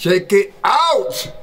Check it out.